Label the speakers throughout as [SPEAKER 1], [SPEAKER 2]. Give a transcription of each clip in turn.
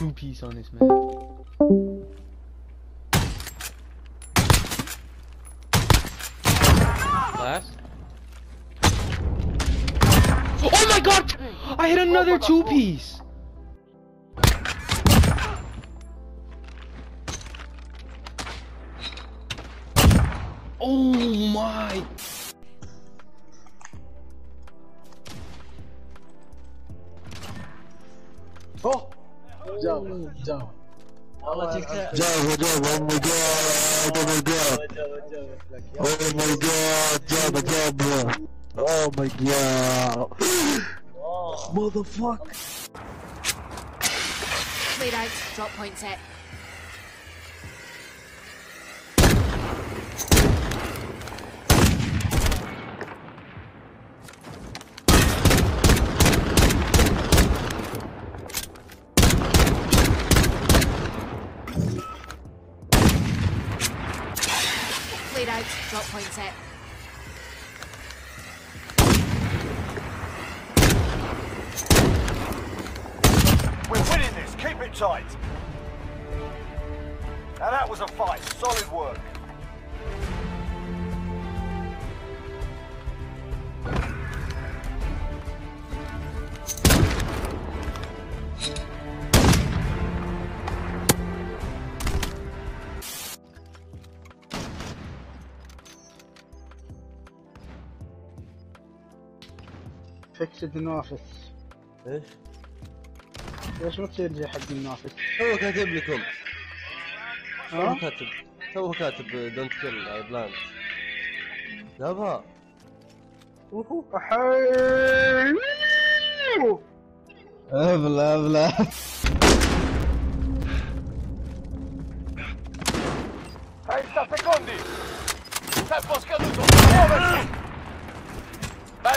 [SPEAKER 1] two piece on this man. Last. Oh my god! I hit another two piece! Oh my!
[SPEAKER 2] Oh! Jump,
[SPEAKER 3] jump. Allah
[SPEAKER 4] Java, Java, oh my god, oh my god, oh my god, Java, Java, oh my god, motherfucker.
[SPEAKER 5] Playwright, drop point set. Lead out, drop point set.
[SPEAKER 6] We're winning this. Keep it tight. Now that was a fight. Solid work.
[SPEAKER 2] فكسد النافس
[SPEAKER 3] إيش؟
[SPEAKER 2] ليش ما تصير زي حق النافس؟
[SPEAKER 3] تو كاتب لكم. تو؟ كاتب. تو كاتب دونت كيل اي بلاند يابا
[SPEAKER 2] أحيي.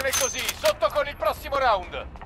[SPEAKER 6] Bene così. Sotto con il prossimo round.